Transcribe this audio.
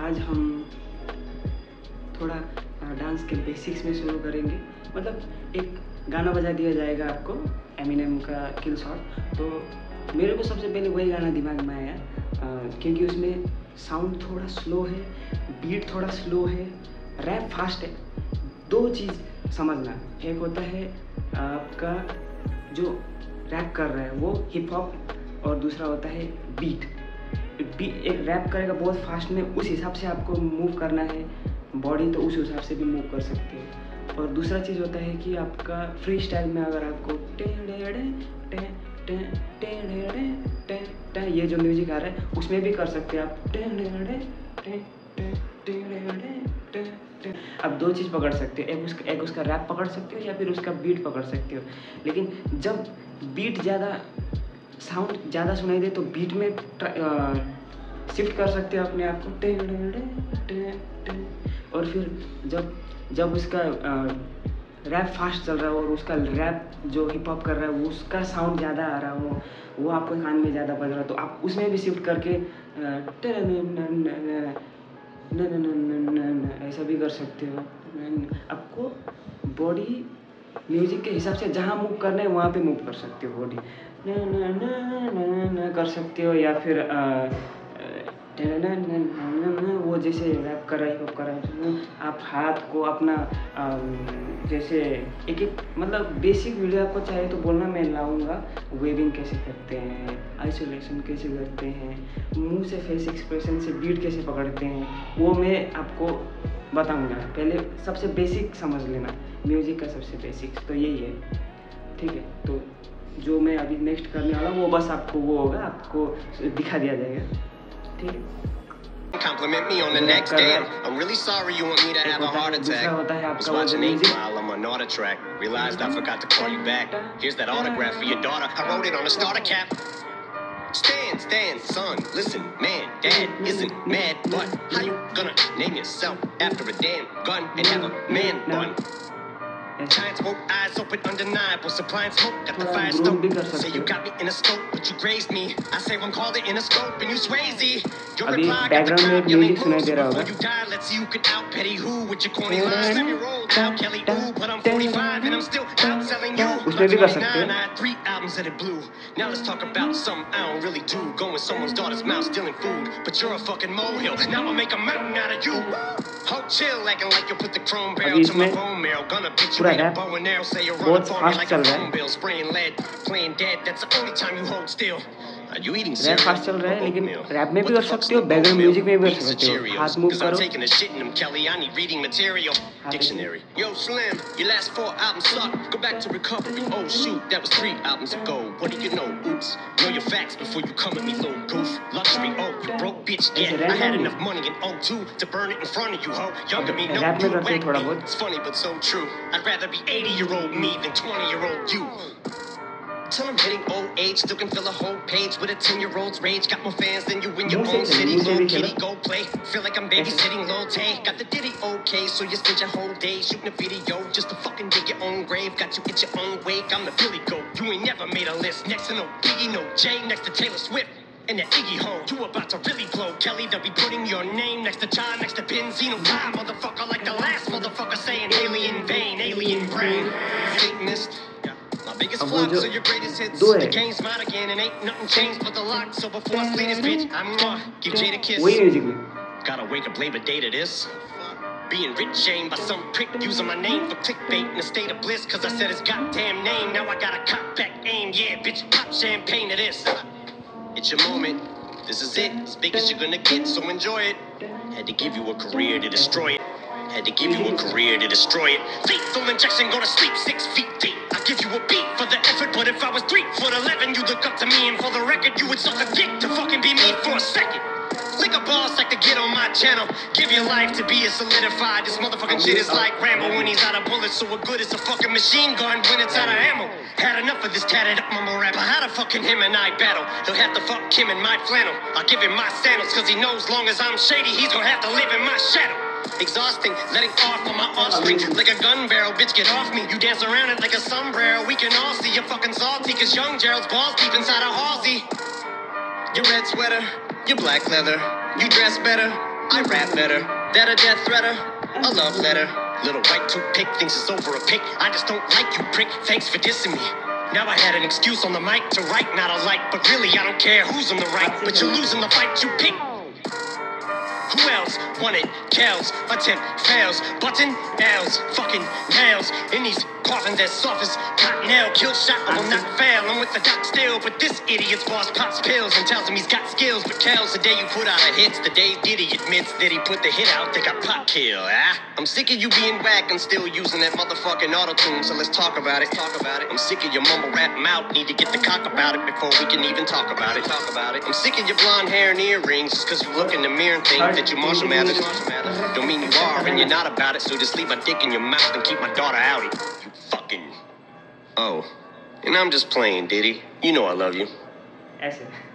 आज हम थोड़ा डांस के बेसिक्स में शुरू करेंगे। मतलब एक गाना बजा दिया जाएगा आपको एमिनेम का किल शॉट तो मेरे को सबसे पहले वही गाना दिमाग में आया क्योंकि उसमें साउंड थोड़ा स्लो है बीट थोड़ा स्लो है रैप फास्ट है। दो चीज़ समझना। एक होता है आपका जो रैप कर रहा है वो हिप हॉप और दूसरा होता है बीट बी एक रैप करेगा बहुत फास्ट में उस हिसाब से आपको मूव करना है बॉडी तो उस हिसाब से भी मूव कर सकते हो और दूसरा चीज़ होता है कि आपका फ्री स्टाइल में अगर आपको टे ये जो म्यूज़िक आ रहा है उसमें भी कर सकते हैं आप टेढ़ेढ़े, टे टे टेढ़ेढ़े, टे टे। आप दो चीज़ पकड़ सकते हो एक उसका एक उसका रैप पकड़ सकते हो या फिर उसका बीट पकड़ सकते हो लेकिन जब बीट ज़्यादा साउंड ज़्यादा सुनाई दे तो बीट में शिफ्ट कर सकते हो अपने आप को। और फिर जब जब उसका रैप फास्ट चल रहा हो और उसका रैप जो हिप हॉप कर रहा है वो उसका साउंड ज़्यादा आ रहा हो, वो आपके कान में ज़्यादा बज रहा हो तो आप उसमें भी शिफ्ट करके ऐसा भी कर सकते हो। आपको बॉडी म्यूज़िक के हिसाब से जहाँ मूव करना है, वहाँ पे मूव कर सकते हो बॉडी कर सकते हो या फिर वो जैसे रैप कर रहा है, कर आप हाथ को अपना जैसे एक एक मतलब बेसिक वीडियो आपको चाहिए तो बोलना मैं लाऊँगा वेविंग कैसे करते हैं आइसोलेशन कैसे करते हैं, मुँह से फेस एक्सप्रेशन से बीट कैसे पकड़ते हैं, वो मैं आपको बताऊँगा। पहले सबसे बेसिक समझ लेना। म्यूज़िक का सबसे बेसिक्स तो यही है ठीक है तो जो मैं अभी नेक्स्ट करने वाला वो बस आपको वो होगा आपको दिखा दिया जाएगा ठीक है Compliment me on the next day. I'm really sorry you want me to have a heart attack. Was watching eight while I'm on track. Realized I forgot to call you back. Here's that autograph for your daughter. I wrote it on a starter cap. Stan, Stan, son, listen, man, dad isn't mad, but how you gonna name yourself after a damn gun and have a man bun? Giants woke eyes open, undeniable. Supplying smoke, got the fire stoked. Say you got me in a scope, but you grazed me. I say one called it Interscope, and you Swayze. Your reply got the crowd yelling. Before you die, let's see who can out petty who with your corny lines. Let me roll, now Kelly. Ooh, but I'm 45 and I'm still selling you. मुझे भी कर सकते हैं अभी इसमें पूरा rap बहुत fast चल रहा है phone bill. Spraying lead, playing dead. That's the only time you hold still. Are you eating rap cereal fast चल रहा है or लेकिन oatmeal? रैप में भी What कर the fuck's सकते हो the बैकग्राउंड oatmeal? म्यूजिक में भी कर Eat some सकते हो Cheerios, हाथ मूव 'cause I'm करो taking a shit in them, Kelly. I need reading material. देखिए। Dictionary. Yo, Slim, your last four albums suck. Go back to recovery. Oh, shoot, that was three albums ago. What do you know? Oops. Know your facts before you come at me, little goof. Luxury, oh, you broke bitch. ऐसे Yeah, rap I had में भी। enough money in 02 to burn it in front of you, ho. Younger me, no, rap में you करते हैं whack थोड़ा me. बहुत। It's funny, but so true. I'd rather be 80 year old me than 20 year old you. till I'm hitting old age. Still can fill a whole page with a 10 year old's rage. Got more fans than you in your own city. Little kitty, go play. Feel like I'm babysitting Lil Tay. Got the ditty okay, so you spend your whole day shooting a video just to fucking dig your own grave. Got you at your own wake. I'm the Billy Goat. You ain't never made a list. Next to no Biggie, no Jay. Next to Taylor Swift and the Iggy Ho. You about to really blow, Kelly. They'll be putting your name next to time, next to Benzino. Why, motherfucker, like the last motherfucker saying alien vein, alien brain. Satanist. Yeah biggest flops are your greatest hits. The game's mine again and ain't nothing changed but the lock. So before I see this bitch, I'm gonna give Jade a kiss. Gotta wake up Labor Day to this. Being rich shamed by some prick using my name for clickbait in a state of bliss. Cause I said his goddamn name. Now I got a cop back aim. Yeah, bitch, pop champagne to this. It's your moment. This is it. big as you're gonna get, so enjoy it. Had to give you a career to destroy it. Had to give you a career to destroy it. Lethal injection, go to sleep six feet deep. I give you a beat for the effort, but if I was three foot eleven, you look up to me, and for the record, you would suck a dick to fucking be me for a second. Lick a boss like to get on my channel. Give your life to be a solidified. This motherfucking shit is like Rambo when he's out of bullets. So what good is a fucking machine gun when it's out of ammo? Had enough of this tatted up mumble rapper. How the fucking him and I battle? He'll have to fuck him in my flannel. I'll give him my sandals, cause he knows long as I'm shady, he's gonna have to live in my shadow. Exhausting, letting off on my offspring like a gun barrel. Bitch, get off me. You dance around it like a sombrero. We can all see you're fucking salty, cause young Gerald's balls deep inside a Halsey. Your red sweater, your black leather. You dress better, I rap better. That a death threater? A love letter. Little white toothpick thinks it's over a pick. I just don't like you, prick. Thanks for dissing me. Now I had an excuse on the mic to write, not a like, but really I don't care who's on the right. But you're losing the fight you pick. Who else won it? Kells, attempt fails, button L's, fucking nails in these coffins as soft as cottonelle. Kill shot, I will not fail. I'm with the doc still, but this idiot's boss pops pills and tells him he's got skills. But Kells, the day you put out a hit, the day Diddy admits that he put the hit out, they got Pac kill. Ah, I'm sick of you being whack and still using that motherfucking auto tune. So let's talk about it. Talk about it. I'm sick of your mumble rap mouth. Need to get the cock about it before we can even talk about it. Talk about it. I'm sick of your blonde hair and earrings. Just cause you look in the mirror and think that you're Marshall Mathers. Don't mean you are and you're not about it. So just leave my dick in your mouth and keep my daughter out of it. You fucking. Oh. And I'm just playing, Diddy. You know I love you. ऐसे